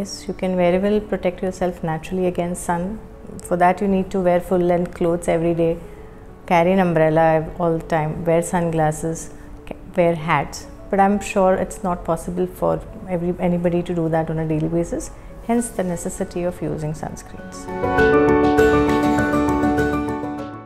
You can very well protect yourself naturally against sun. For that, you need to wear full length clothes every day, carry an umbrella all the time, wear sunglasses, wear hats. But I'm sure it's not possible for every, anybody to do that on a daily basis, hence, the necessity of using sunscreens.